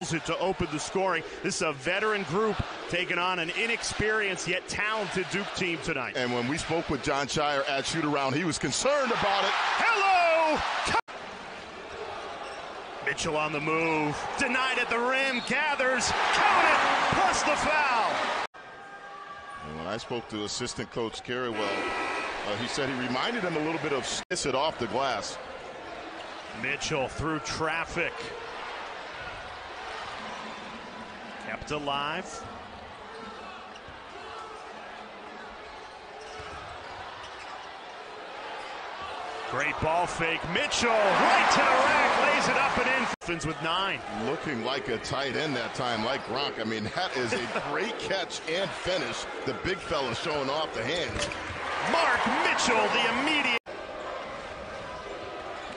it to open the scoring. This is a veteran group taking on an inexperienced yet talented Duke team tonight. And when we spoke with Jon Scheyer at shoot around, he was concerned about it. Hello! Mitchell on the move. Denied at the rim. Gathers. Count it. Plus the foul. And when I spoke to assistant coach Carrawell, uh, he said he reminded him a little bit of it off the glass. Mitchell through traffic. Kept alive. Great ball fake. Mitchell right to the rack, lays it up and in. Fins with nine. Looking like a tight end that time, like Gronk. I mean, that is a great catch and finish. The big fella showing off the hands. Mark Mitchell, the immediate.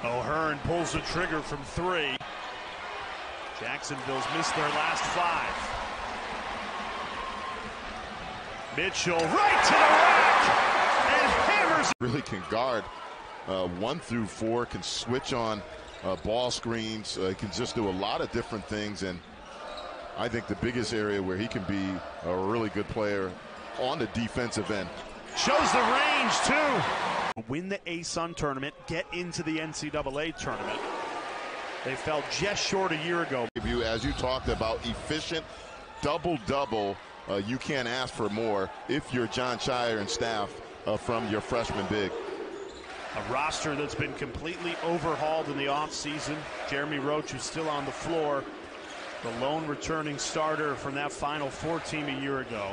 O'Hearn pulls the trigger from three. Jacksonville's missed their last five. Mitchell right to the rack and hammers. Really can guard uh, one through four, can switch on uh, ball screens, uh, can just do a lot of different things. And I think the biggest area where he can be a really good player on the defensive end. Shows the range too. Win the ASUN tournament, get into the NCAA tournament. They fell just short a year ago. As you talked about, efficient double double. Uh, you can't ask for more if you're Jon Scheyer and staff uh, from your freshman big. A roster that's been completely overhauled in the offseason. Jeremy Roach is still on the floor. The lone returning starter from that Final Four team a year ago.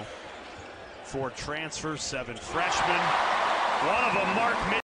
Four transfers, seven freshmen. One of them, Mark